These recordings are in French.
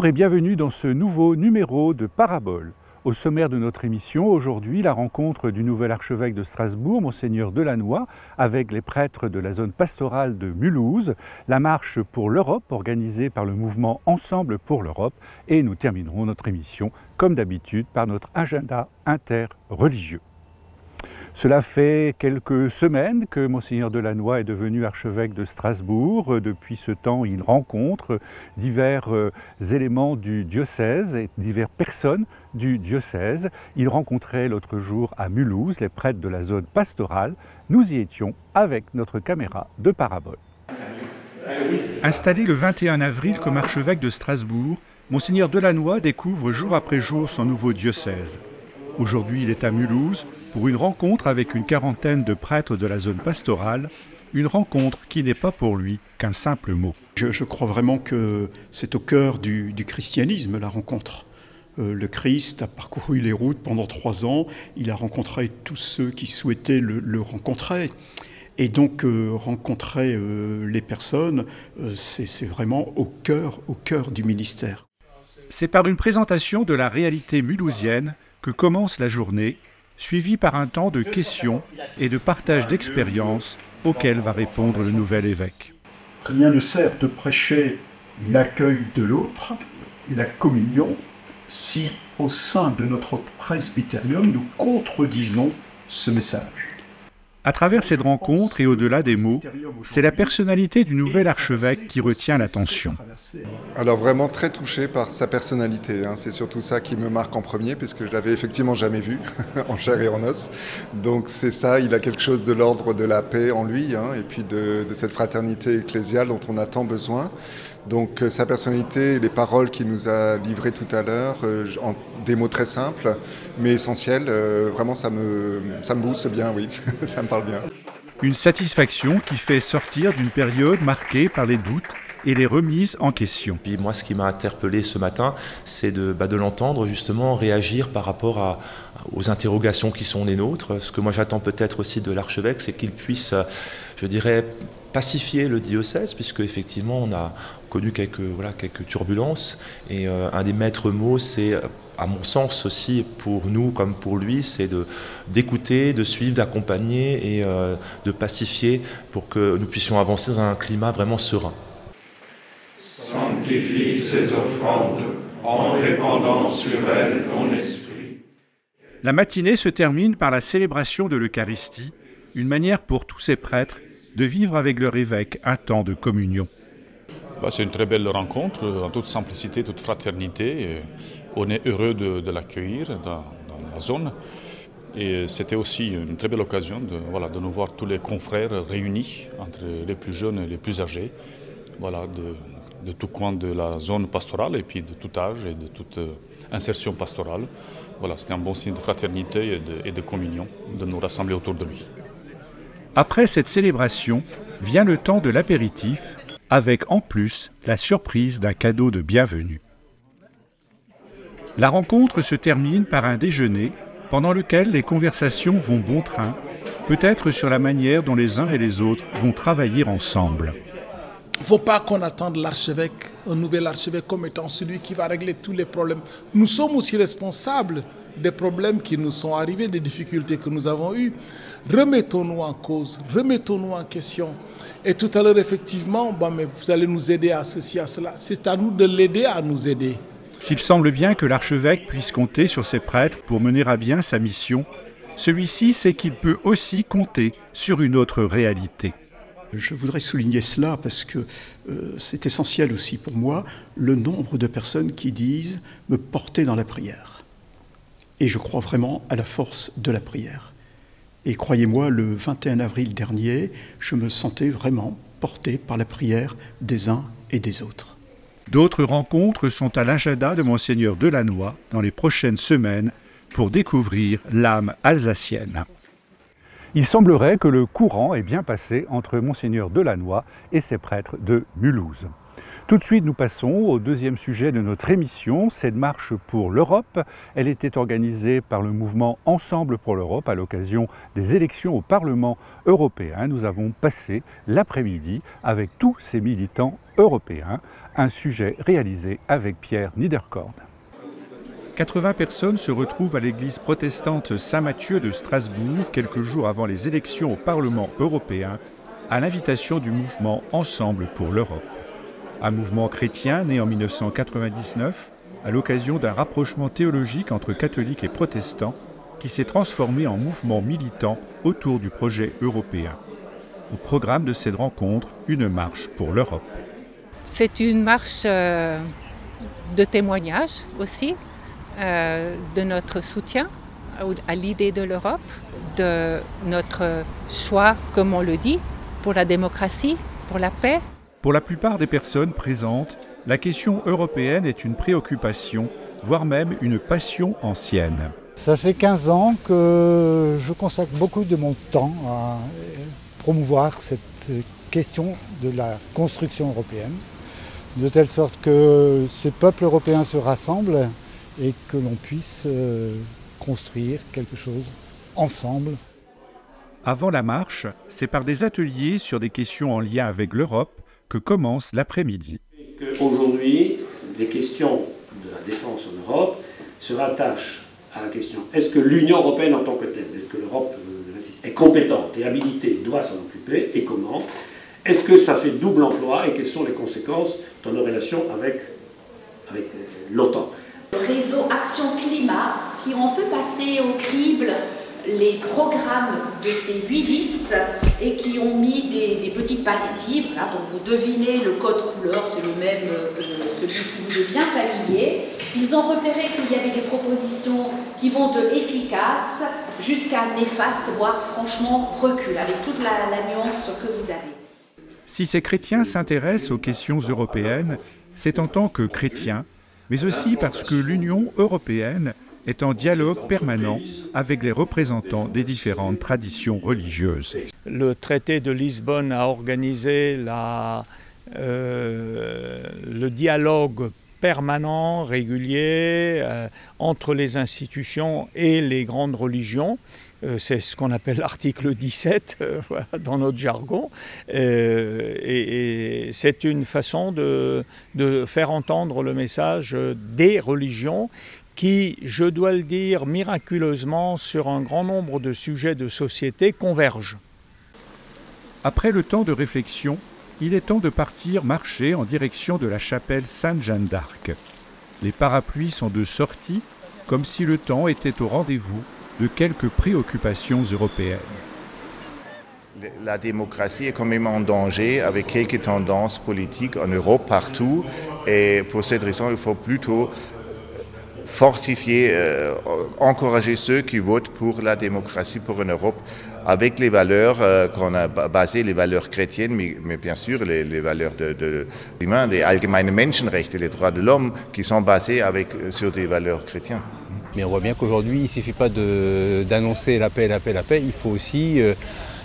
Bonjour et bienvenue dans ce nouveau numéro de Parabole. Au sommaire de notre émission, aujourd'hui, la rencontre du nouvel archevêque de Strasbourg, Monseigneur Delannoy, avec les prêtres de la zone pastorale de Mulhouse, la marche pour l'Europe organisée par le mouvement Ensemble pour l'Europe, et nous terminerons notre émission, comme d'habitude, par notre agenda interreligieux. Cela fait quelques semaines que Monseigneur Delannoy est devenu archevêque de Strasbourg. Depuis ce temps, il rencontre divers euh, éléments du diocèse et diverses personnes du diocèse. Il rencontrait l'autre jour à Mulhouse les prêtres de la zone pastorale. Nous y étions avec notre caméra de parabole. Installé le 21 avril comme archevêque de Strasbourg, Monseigneur Delannoy découvre jour après jour son nouveau diocèse. Aujourd'hui, il est à Mulhouse pour une rencontre avec une quarantaine de prêtres de la zone pastorale, une rencontre qui n'est pas pour lui qu'un simple mot. Je, crois vraiment que c'est au cœur du, christianisme, la rencontre. Euh, le Christ a parcouru les routes pendant trois ans, il a rencontré tous ceux qui souhaitaient le, rencontrer. Et donc euh, rencontrer euh, les personnes, c'est vraiment au cœur, au cœur du ministère. C'est par une présentation de la réalité mulhousienne que commence la journée suivi par un temps de questions et de partage d'expériences auxquelles va répondre le nouvel évêque. Rien ne sert de prêcher l'accueil de l'autre, la communion, si au sein de notre presbytérium nous contredisons ce message. À travers cette rencontre et au-delà des mots, c'est la personnalité du nouvel archevêque qui retient l'attention. Alors vraiment très touché par sa personnalité. Hein. C'est surtout ça qui me marque en premier, puisque je l'avais effectivement jamais vu en chair et en os. Donc c'est ça, il a quelque chose de l'ordre de la paix en lui, hein, et puis de, de cette fraternité ecclésiale dont on a tant besoin. Donc euh, sa personnalité, les paroles qu'il nous a livrées tout à l'heure, euh, en des mots très simples mais essentiels, euh, vraiment ça me, ça me booste bien, oui, ça me parle bien. Une satisfaction qui fait sortir d'une période marquée par les doutes et les remises en question. Puis moi, ce qui m'a interpellé ce matin, c'est de, bah, de l'entendre justement réagir par rapport à, aux interrogations qui sont les nôtres. Ce que moi j'attends peut-être aussi de l'archevêque, c'est qu'il puisse, je dirais, pacifier le diocèse, puisque effectivement on a connu quelques, voilà, quelques turbulences. Et euh, un des maîtres mots, c'est à mon sens aussi pour nous comme pour lui, c'est d'écouter, de, suivre, d'accompagner et euh, de pacifier pour que nous puissions avancer dans un climat vraiment serein. Sanctifie ces offrandes en répandant sur elles ton esprit. La matinée se termine par la célébration de l'Eucharistie, une manière pour tous ces prêtres de vivre avec leur évêque un temps de communion. Bah, c'est une très belle rencontre, en toute simplicité, toute fraternité. On est heureux de, l'accueillir dans, la zone. Et c'était aussi une très belle occasion de, voilà, de nous voir tous les confrères réunis, entre les plus jeunes et les plus âgés, voilà, de, tout coin de la zone pastorale et puis de tout âge et de toute euh, insertion pastorale. Voilà, c'était un bon signe de fraternité et de communion de nous rassembler autour de lui. Après cette célébration, vient le temps de l'apéritif, avec en plus la surprise d'un cadeau de bienvenue. La rencontre se termine par un déjeuner pendant lequel les conversations vont bon train, peut-être sur la manière dont les uns et les autres vont travailler ensemble. Il ne faut pas qu'on attende l'archevêque, un nouvel archevêque, comme étant celui qui va régler tous les problèmes. Nous sommes aussi responsables des problèmes qui nous sont arrivés, des difficultés que nous avons eues. Remettons-nous en cause, remettons-nous en question. Et tout à l'heure, effectivement, bon, mais vous allez nous aider à ceci, à cela. C'est à nous de l'aider à nous aider. S'il semble bien que l'archevêque puisse compter sur ses prêtres pour mener à bien sa mission, celui-ci sait qu'il peut aussi compter sur une autre réalité. Je voudrais souligner cela parce que euh, c'est essentiel aussi pour moi, le nombre de personnes qui disent me porter dans la prière. Et je crois vraiment à la force de la prière. Et croyez-moi, le 21 avril dernier, je me sentais vraiment porté par la prière des uns et des autres. D'autres rencontres sont à l'agenda de Monseigneur Delannoy dans les prochaines semaines pour découvrir l'âme alsacienne. Il semblerait que le courant est bien passé entre Monseigneur Delannoy et ses prêtres de Mulhouse. Tout de suite, nous passons au deuxième sujet de notre émission, cette marche pour l'Europe. Elle était organisée par le mouvement Ensemble pour l'Europe à l'occasion des élections au Parlement européen. Nous avons passé l'après-midi avec tous ces militants européens, un sujet réalisé avec Pierre Niederkorn. 80 personnes se retrouvent à l'église protestante Saint-Mathieu de Strasbourg quelques jours avant les élections au Parlement européen à l'invitation du mouvement Ensemble pour l'Europe un mouvement chrétien né en 1999 à l'occasion d'un rapprochement théologique entre catholiques et protestants qui s'est transformé en mouvement militant autour du projet européen. Au programme de cette rencontre, une marche pour l'Europe. C'est une marche euh, de témoignage aussi euh, de notre soutien à l'idée de l'Europe, de notre choix, comme on le dit, pour la démocratie, pour la paix. Pour la plupart des personnes présentes, la question européenne est une préoccupation, voire même une passion ancienne. Ça fait 15 ans que je consacre beaucoup de mon temps à promouvoir cette question de la construction européenne, de telle sorte que ces peuples européens se rassemblent et que l'on puisse euh, construire quelque chose ensemble. Avant la marche, c'est par des ateliers sur des questions en lien avec l'Europe que commence l'après-midi. Aujourd'hui, les questions de la défense en Europe se rattachent à la question est-ce que l'Union européenne en tant que telle, est-ce que l'Europe euh, est compétente et habilitée, doit s'en occuper et comment? Est-ce que ça fait double emploi et quelles sont les conséquences dans nos relations avec, avec euh, l'OTAN? Réseau Action Climat, qui on peut passer au crible les programmes de ces huit listes et qui ont mis des, petites pastilles, voilà, donc vous devinez le code couleur, c'est le même, euh, celui qui vous est bien familier. Ils ont repéré qu'il y avait des propositions qui vont de efficaces jusqu'à néfastes, voire franchement recul, avec toute la, la nuance que vous avez. Si ces chrétiens s'intéressent aux questions européennes, c'est en tant que chrétiens, mais aussi parce que l'Union européenne est en dialogue permanent avec les représentants des différentes traditions religieuses. Le traité de Lisbonne a organisé euh, le dialogue permanent, régulier, euh, entre les institutions et les grandes religions. Euh, c'est ce qu'on appelle l'article 17 dans notre jargon. et, c'est une façon de, faire entendre le message des religions qui, je dois le dire, miraculeusement, sur un grand nombre de sujets de société, convergent. Après le temps de réflexion, il est temps de partir marcher en direction de la chapelle Sainte-Jeanne d'Arc. Les parapluies sont de sortie, comme si le temps était au rendez-vous de quelques préoccupations européennes. La démocratie est quand même en danger avec quelques tendances politiques en Europe partout. Et pour cette raison, il faut plutôt fortifier, euh, encourager ceux qui votent pour la démocratie, pour une Europe avec les valeurs euh, qu'on a basées, les valeurs chrétiennes, mais, bien sûr les, valeurs de, de humains, les allgemeine Menschenrechte, les droits de l'homme, qui sont basés avec, euh, sur des valeurs chrétiennes. Mais on voit bien qu'aujourd'hui, il ne suffit pas d'annoncer la paix, la paix, la paix, il faut aussi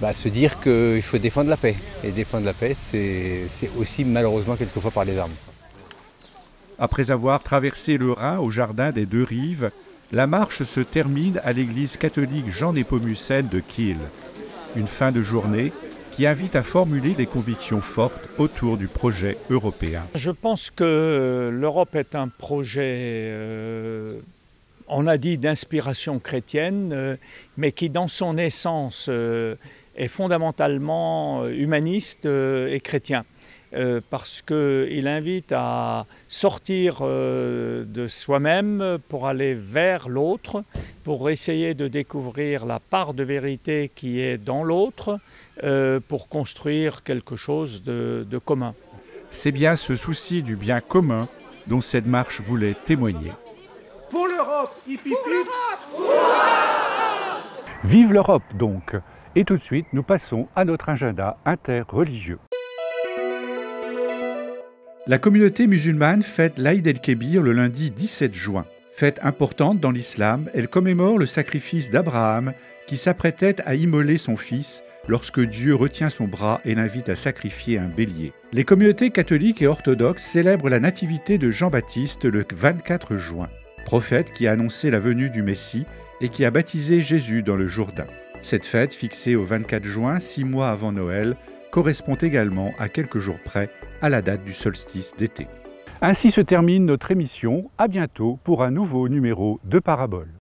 bah, se dire qu'il faut défendre la paix. Et défendre la paix, c'est aussi malheureusement quelquefois par les armes. Après avoir traversé le Rhin au jardin des deux rives, la marche se termine à l'église catholique Jean Népomucène de Kiel. Une fin de journée qui invite à formuler des convictions fortes autour du projet européen. Je pense que l'Europe est un projet, euh, on a dit, d'inspiration chrétienne, euh, mais qui dans son essence euh, est fondamentalement humaniste et chrétien. Euh, parce qu'il invite à sortir euh, de soi-même pour aller vers l'autre, pour essayer de découvrir la part de vérité qui est dans l'autre, euh, pour construire quelque chose de, de commun. C'est bien ce souci du bien commun dont cette marche voulait témoigner. Pour l'Europe, Vive l'Europe donc Et tout de suite, nous passons à notre agenda interreligieux. La communauté musulmane fête l'Aïd el-Kébir le lundi 17 juin. Fête importante dans l'islam, elle commémore le sacrifice d'Abraham qui s'apprêtait à immoler son fils lorsque Dieu retient son bras et l'invite à sacrifier un bélier. Les communautés catholiques et orthodoxes célèbrent la nativité de Jean-Baptiste le 24 juin, prophète qui a annoncé la venue du Messie et qui a baptisé Jésus dans le Jourdain. Cette fête, fixée au 24 juin, six mois avant Noël, correspond également à quelques jours près à la date du solstice d'été. Ainsi se termine notre émission. À bientôt pour un nouveau numéro de Parabole.